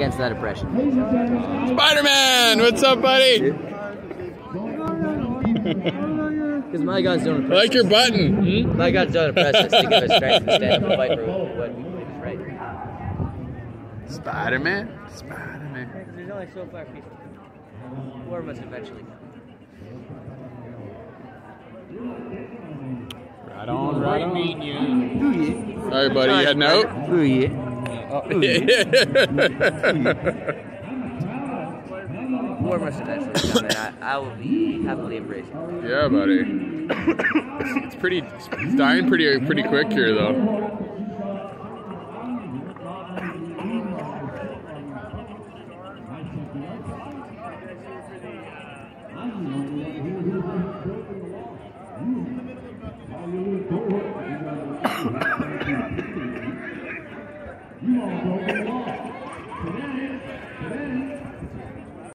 against that oppression. Spider-Man, what's up, buddy? Because my guns don't I oppress like your button. Hmm? My guns don't oppress us to give us strength to stand up and fight for what we believe is right. Spider-Man, Spider-Man. There's only so far people. War must eventually come. Right on, right on. All right, buddy, you heading out? Ooh, yeah. Oh. more merchandise coming. I, will be happily embracing. Yeah, buddy. it's pretty. It's dying pretty pretty quick here, though. Yeah.